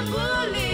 can't believe.